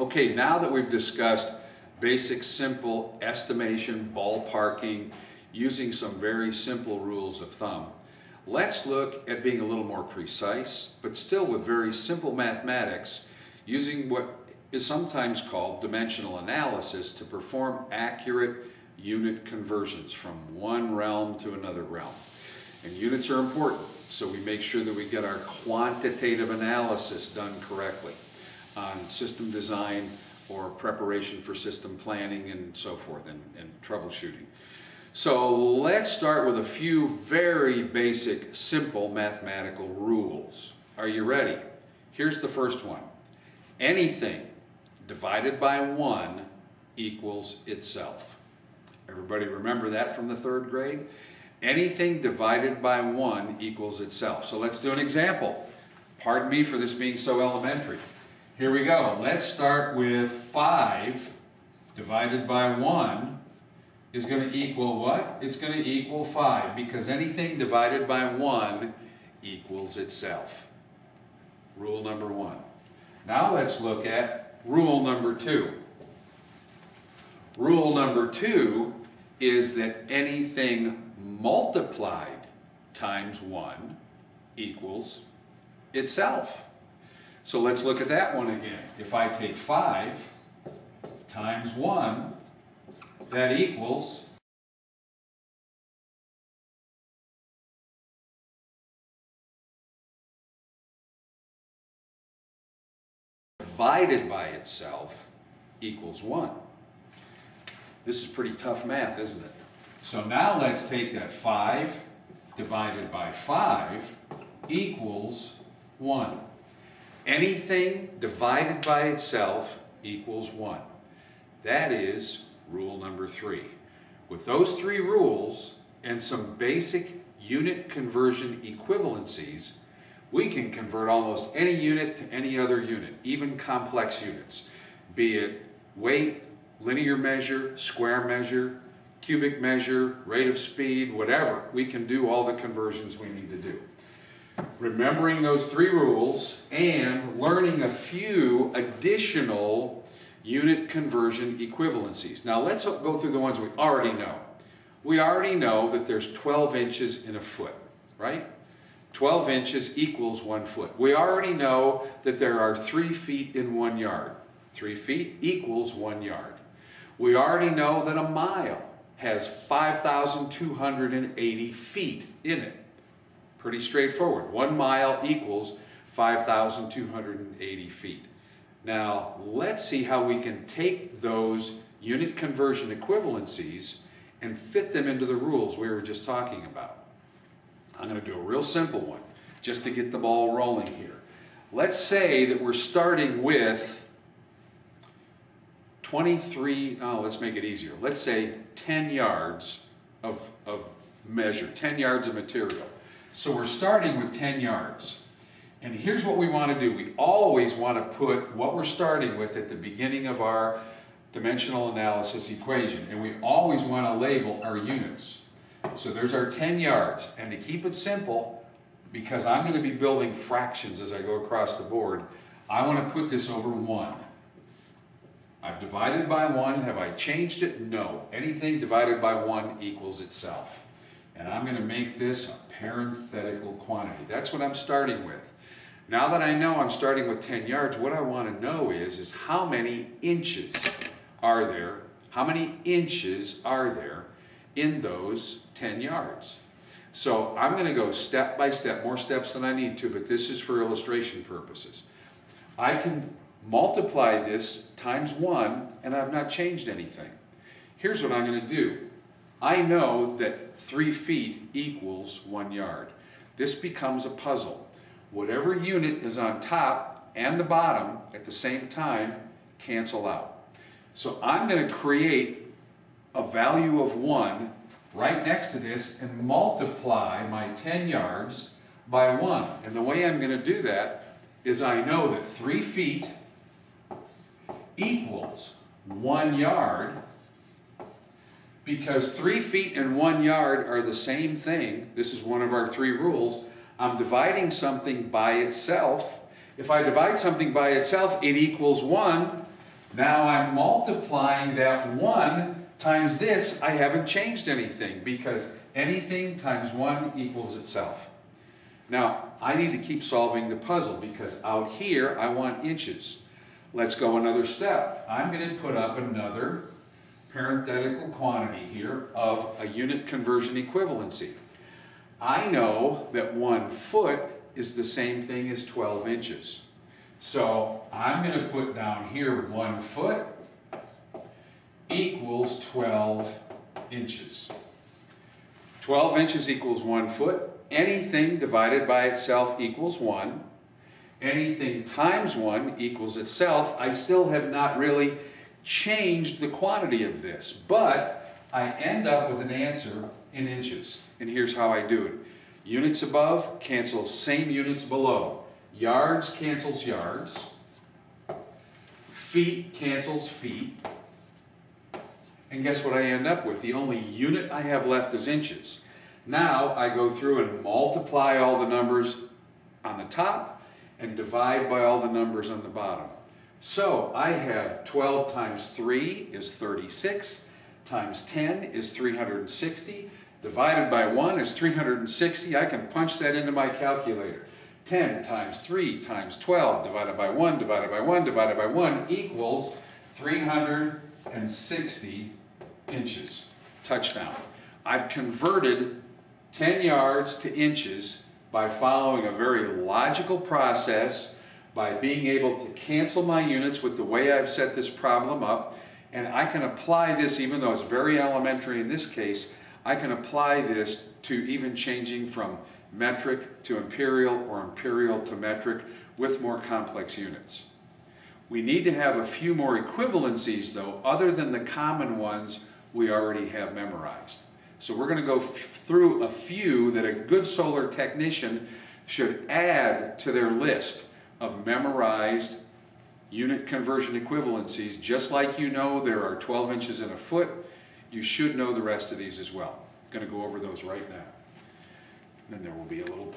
Okay, now that we've discussed basic simple estimation, ballparking, using some very simple rules of thumb, let's look at being a little more precise, but still with very simple mathematics, using what is sometimes called dimensional analysis to perform accurate unit conversions from one realm to another realm. And units are important, so we make sure that we get our quantitative analysis done correctly on system design or preparation for system planning and so forth and, and troubleshooting. So let's start with a few very basic, simple mathematical rules. Are you ready? Here's the first one. Anything divided by 1 equals itself. Everybody remember that from the third grade? Anything divided by 1 equals itself. So let's do an example. Pardon me for this being so elementary. Here we go. Let's start with 5 divided by 1 is going to equal what? It's going to equal 5 because anything divided by 1 equals itself. Rule number 1. Now let's look at rule number 2. Rule number 2 is that anything multiplied times 1 equals itself. So let's look at that one again. If I take 5 times 1, that equals divided by itself equals 1. This is pretty tough math, isn't it? So now let's take that 5 divided by 5 equals 1. Anything divided by itself equals 1. That is rule number 3. With those three rules and some basic unit conversion equivalencies, we can convert almost any unit to any other unit, even complex units, be it weight, linear measure, square measure, cubic measure, rate of speed, whatever. We can do all the conversions we need to do. Remembering those three rules and learning a few additional unit conversion equivalencies. Now let's go through the ones we already know. We already know that there's 12 inches in a foot, right? 12 inches equals one foot. We already know that there are three feet in one yard. Three feet equals one yard. We already know that a mile has 5,280 feet in it. Pretty straightforward. One mile equals 5,280 feet. Now, let's see how we can take those unit conversion equivalencies and fit them into the rules we were just talking about. I'm going to do a real simple one just to get the ball rolling here. Let's say that we're starting with 23, oh, let's make it easier. Let's say 10 yards of, of measure, 10 yards of material. So we're starting with 10 yards. And here's what we want to do. We always want to put what we're starting with at the beginning of our dimensional analysis equation. And we always want to label our units. So there's our 10 yards. And to keep it simple, because I'm going to be building fractions as I go across the board, I want to put this over 1. I've divided by 1. Have I changed it? No. Anything divided by 1 equals itself. And I'm going to make this a parenthetical quantity. That's what I'm starting with. Now that I know I'm starting with 10 yards, what I want to know is, is how many inches are there, how many inches are there in those 10 yards? So I'm going to go step by step, more steps than I need to, but this is for illustration purposes. I can multiply this times 1, and I've not changed anything. Here's what I'm going to do. I know that 3 feet equals 1 yard. This becomes a puzzle. Whatever unit is on top and the bottom at the same time cancel out. So I'm going to create a value of 1 right next to this and multiply my 10 yards by 1. And the way I'm going to do that is I know that 3 feet equals one yard because three feet and one yard are the same thing. This is one of our three rules. I'm dividing something by itself. If I divide something by itself, it equals one. Now I'm multiplying that 1 times this. I haven't changed anything because anything times 1 equals itself. Now, I need to keep solving the puzzle because out here I want inches. Let's go another step. I'm going to put up another parenthetical quantity here of a unit conversion equivalency. I know that one foot is the same thing as 12 inches. So I'm going to put down here one foot equals 12 inches. 12 inches equals one foot. Anything divided by itself equals one. Anything times one equals itself. I still have not really changed the quantity of this, but I end up with an answer in inches. And here's how I do it. Units above cancels same units below. Yards cancels yards. Feet cancels feet. And guess what I end up with? The only unit I have left is inches. Now I go through and multiply all the numbers on the top and divide by all the numbers on the bottom. So I have 12 times 3 is 36, times 10 is 360, divided by 1 is 360. I can punch that into my calculator. 10 times 3 times 12 divided by 1 divided by 1 divided by 1 equals 360 inches. Touchdown. I've converted 10 yards to inches by following a very logical process by being able to cancel my units with the way I've set this problem up, and I can apply this, even though it's very elementary in this case, I can apply this to even changing from metric to imperial or imperial to metric with more complex units. We need to have a few more equivalencies though, other than the common ones we already have memorized. So we're going to go through a few that a good solar technician should add to their list of memorized unit conversion equivalencies. Just like you know there are 12 inches in a foot, you should know the rest of these as well. I'm going to go over those right now. Then there will be a little